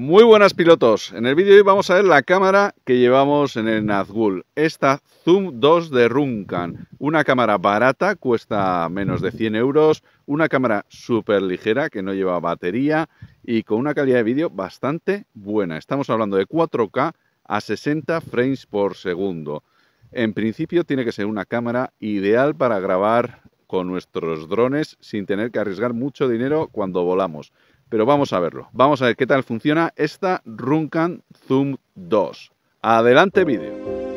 Muy buenas pilotos, en el vídeo de hoy vamos a ver la cámara que llevamos en el Nazgul, esta Zoom 2 de Runcan, una cámara barata, cuesta menos de 100 euros, una cámara súper ligera que no lleva batería y con una calidad de vídeo bastante buena, estamos hablando de 4K a 60 frames por segundo. En principio tiene que ser una cámara ideal para grabar con nuestros drones sin tener que arriesgar mucho dinero cuando volamos pero vamos a verlo. Vamos a ver qué tal funciona esta Runcan Zoom 2. Adelante vídeo.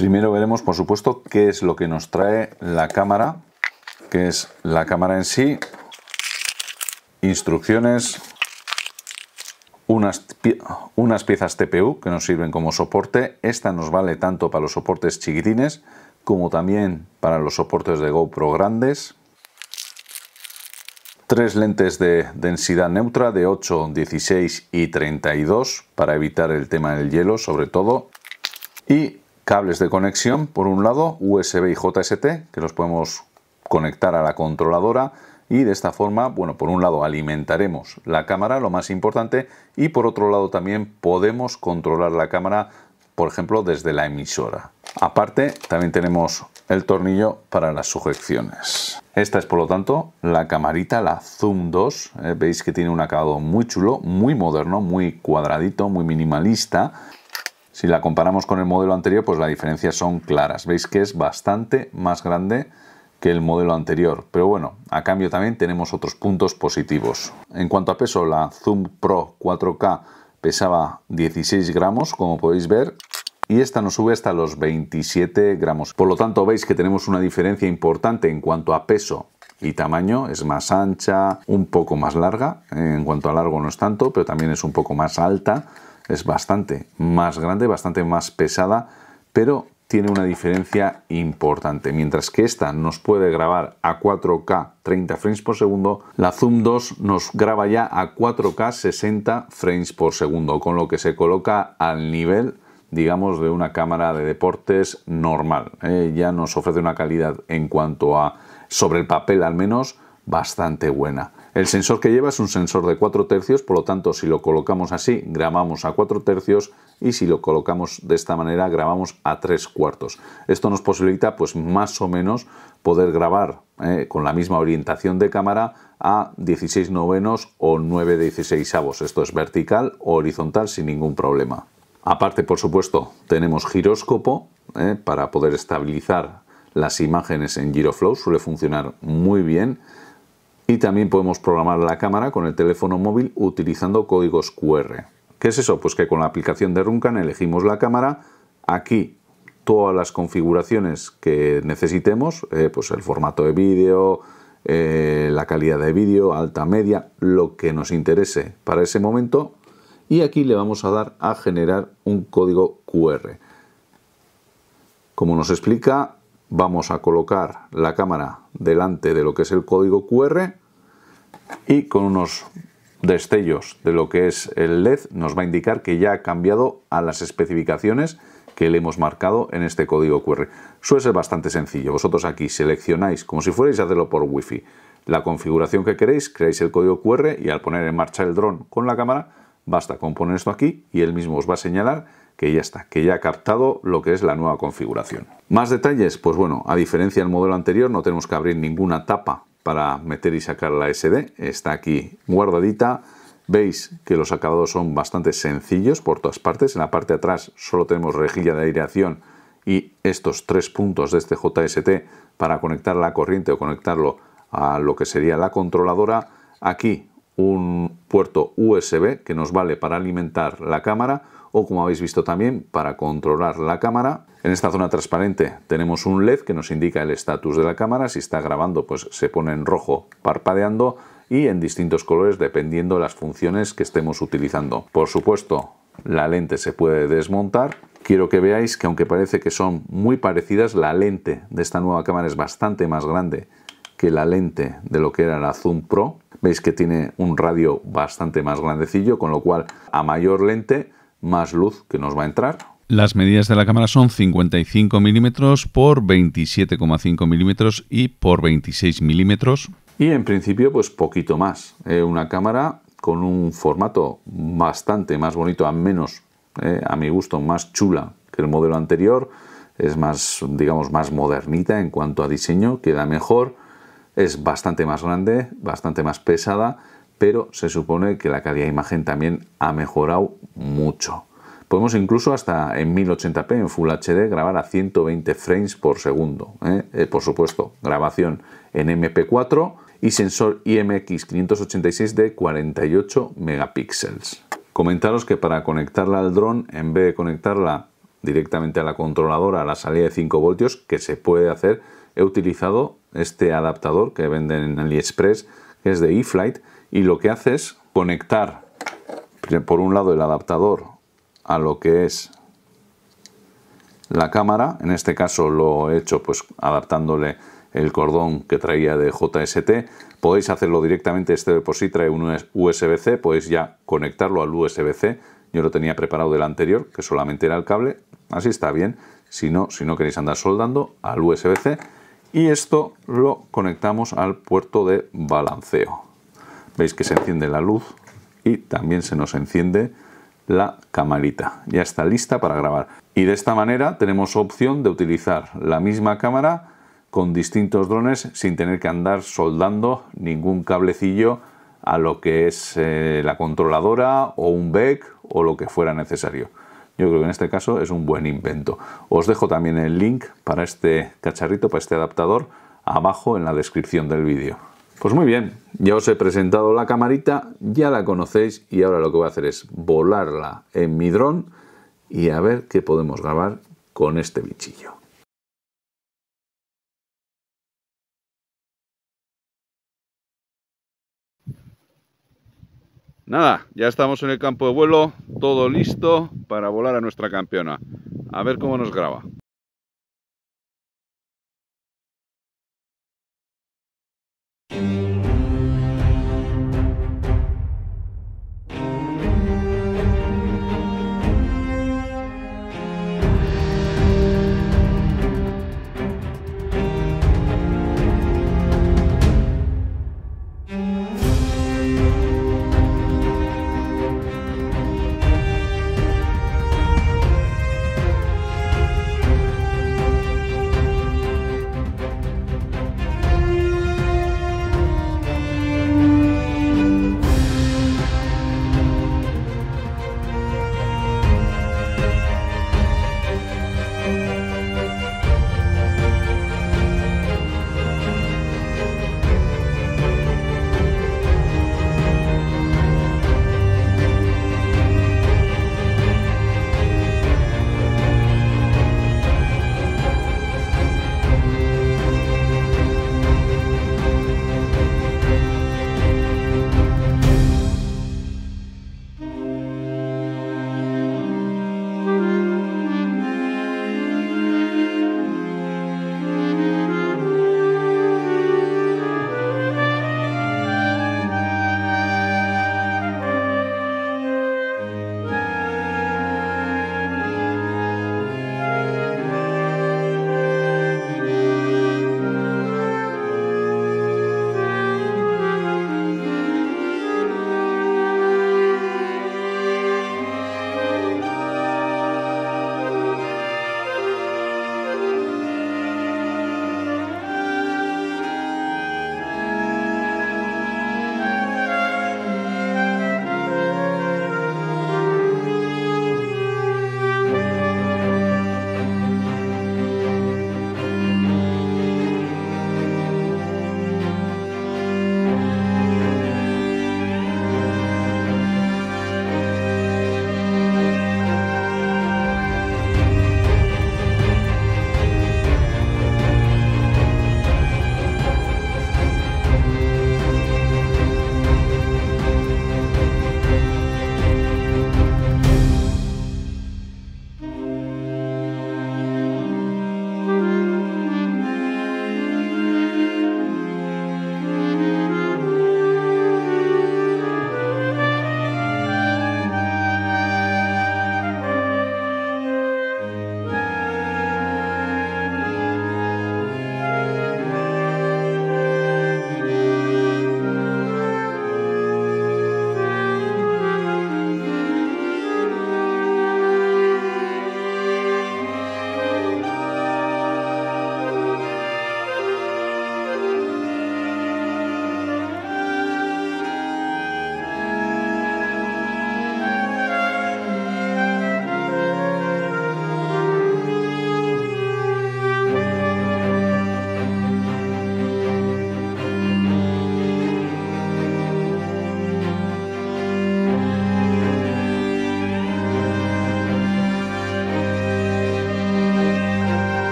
Primero veremos, por supuesto, qué es lo que nos trae la cámara, que es la cámara en sí, instrucciones, unas, unas piezas TPU que nos sirven como soporte. Esta nos vale tanto para los soportes chiquitines como también para los soportes de GoPro grandes. Tres lentes de densidad neutra de 8, 16 y 32 para evitar el tema del hielo sobre todo. Y cables de conexión, por un lado USB y JST, que los podemos conectar a la controladora y de esta forma, bueno, por un lado alimentaremos la cámara, lo más importante, y por otro lado también podemos controlar la cámara, por ejemplo, desde la emisora. Aparte, también tenemos el tornillo para las sujeciones. Esta es, por lo tanto, la camarita, la Zoom 2. Eh, veis que tiene un acabado muy chulo, muy moderno, muy cuadradito, muy minimalista. Si la comparamos con el modelo anterior, pues las diferencias son claras. Veis que es bastante más grande que el modelo anterior. Pero bueno, a cambio también tenemos otros puntos positivos. En cuanto a peso, la Zoom Pro 4K pesaba 16 gramos, como podéis ver, y esta nos sube hasta los 27 gramos. Por lo tanto, veis que tenemos una diferencia importante en cuanto a peso y tamaño. Es más ancha, un poco más larga. En cuanto a largo no es tanto, pero también es un poco más alta es bastante más grande, bastante más pesada, pero tiene una diferencia importante. Mientras que esta nos puede grabar a 4K 30 frames por segundo, la Zoom 2 nos graba ya a 4K 60 frames por segundo, con lo que se coloca al nivel digamos, de una cámara de deportes normal. ¿eh? ya nos ofrece una calidad en cuanto a, sobre el papel al menos, bastante buena. El sensor que lleva es un sensor de 4 tercios, por lo tanto si lo colocamos así grabamos a 4 tercios y si lo colocamos de esta manera grabamos a 3 cuartos. Esto nos posibilita pues más o menos poder grabar eh, con la misma orientación de cámara a 16 novenos o 9 16 avos. Esto es vertical o horizontal sin ningún problema. Aparte, por supuesto, tenemos giróscopo eh, para poder estabilizar las imágenes en Giroflow. Suele funcionar muy bien y también podemos programar la cámara con el teléfono móvil utilizando códigos QR. ¿Qué es eso? Pues que con la aplicación de Runcan elegimos la cámara, aquí todas las configuraciones que necesitemos, eh, pues el formato de vídeo, eh, la calidad de vídeo, alta, media, lo que nos interese para ese momento y aquí le vamos a dar a generar un código QR. Como nos explica, vamos a colocar la cámara delante de lo que es el código QR y con unos destellos de lo que es el LED nos va a indicar que ya ha cambiado a las especificaciones que le hemos marcado en este código QR. Suele ser bastante sencillo. Vosotros aquí seleccionáis, como si fuerais a hacerlo por Wi-Fi, la configuración que queréis, creáis el código QR y al poner en marcha el dron con la cámara, basta con poner esto aquí y él mismo os va a señalar que ya está, que ya ha captado lo que es la nueva configuración. Más detalles, pues bueno, a diferencia del modelo anterior no tenemos que abrir ninguna tapa para meter y sacar la SD. Está aquí guardadita. Veis que los acabados son bastante sencillos por todas partes. En la parte de atrás solo tenemos rejilla de aireación y estos tres puntos de este JST para conectar la corriente o conectarlo a lo que sería la controladora. Aquí un puerto USB que nos vale para alimentar la cámara o como habéis visto también para controlar la cámara. En esta zona transparente tenemos un LED que nos indica el estatus de la cámara. Si está grabando pues se pone en rojo parpadeando y en distintos colores dependiendo de las funciones que estemos utilizando. Por supuesto la lente se puede desmontar. Quiero que veáis que aunque parece que son muy parecidas, la lente de esta nueva cámara es bastante más grande que la lente de lo que era la Zoom Pro. Veis que tiene un radio bastante más grandecillo, con lo cual a mayor lente, más luz que nos va a entrar. Las medidas de la cámara son 55 milímetros por 27,5 milímetros y por 26 milímetros. Y en principio, pues poquito más. Eh, una cámara con un formato bastante más bonito, a menos, eh, a mi gusto, más chula que el modelo anterior. Es más, digamos, más modernita en cuanto a diseño, queda mejor es bastante más grande, bastante más pesada, pero se supone que la calidad de imagen también ha mejorado mucho. Podemos incluso hasta en 1080p, en Full HD, grabar a 120 frames por segundo. ¿eh? Eh, por supuesto, grabación en MP4 y sensor IMX586 de 48 megapíxeles. Comentaros que para conectarla al dron, en vez de conectarla directamente a la controladora a la salida de 5 voltios, que se puede hacer, he utilizado este adaptador que venden en AliExpress, que es de eFlight, y lo que hace es conectar por un lado el adaptador a lo que es la cámara, en este caso lo he hecho pues adaptándole el cordón que traía de JST, podéis hacerlo directamente, este sí trae un USB-C, podéis ya conectarlo al USB-C, yo lo tenía preparado del anterior, que solamente era el cable, así está bien, si no, si no queréis andar soldando, al USB-C, y esto lo conectamos al puerto de balanceo. Veis que se enciende la luz y también se nos enciende la camarita. Ya está lista para grabar. Y de esta manera tenemos opción de utilizar la misma cámara con distintos drones sin tener que andar soldando ningún cablecillo a lo que es eh, la controladora o un BEC o lo que fuera necesario. Yo creo que en este caso es un buen invento. Os dejo también el link para este cacharrito, para este adaptador, abajo en la descripción del vídeo. Pues muy bien, ya os he presentado la camarita, ya la conocéis y ahora lo que voy a hacer es volarla en mi dron y a ver qué podemos grabar con este bichillo. Nada, ya estamos en el campo de vuelo, todo listo para volar a nuestra campeona. A ver cómo nos graba.